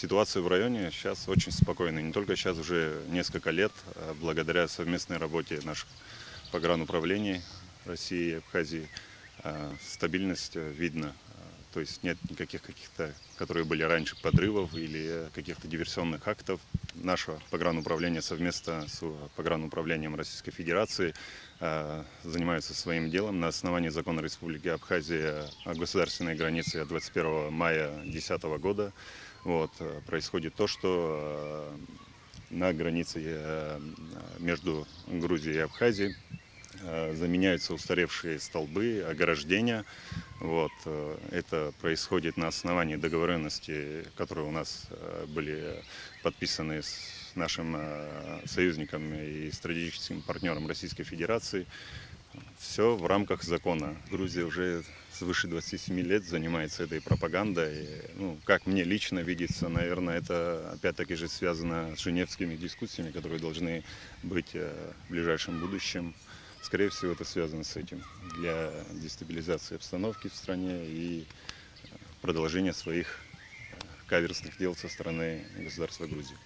Ситуация в районе сейчас очень спокойная. Не только сейчас, уже несколько лет, а благодаря совместной работе наших погрануправлений России и Абхазии, а, стабильность э, видно. А, То есть нет никаких каких-то, которые были раньше, подрывов или каких-то диверсионных актов. Наше погрануправление совместно с погрануправлением Российской Федерации а, занимается своим делом на основании закона Республики Абхазия о государственной границе от 21 мая 2010 года. Вот, э, происходит то, что э, на границе э, между Грузией и Абхазией э, заменяются устаревшие столбы, ограждения. Вот. э, Это происходит на основании договоренности, которые у нас э, были подписаны с нашим э, союзником и стратегическим партнером Российской Федерации. Все в рамках закона. Грузия уже свыше 27 лет занимается этой пропагандой. Ну, как мне лично видится, наверное, это опять-таки же связано с женевскими дискуссиями, которые должны быть э, в ближайшем будущем. Скорее всего, это связано с этим. Для дестабилизации обстановки в стране и продолжения своих э, каверзных дел со стороны государства Грузии.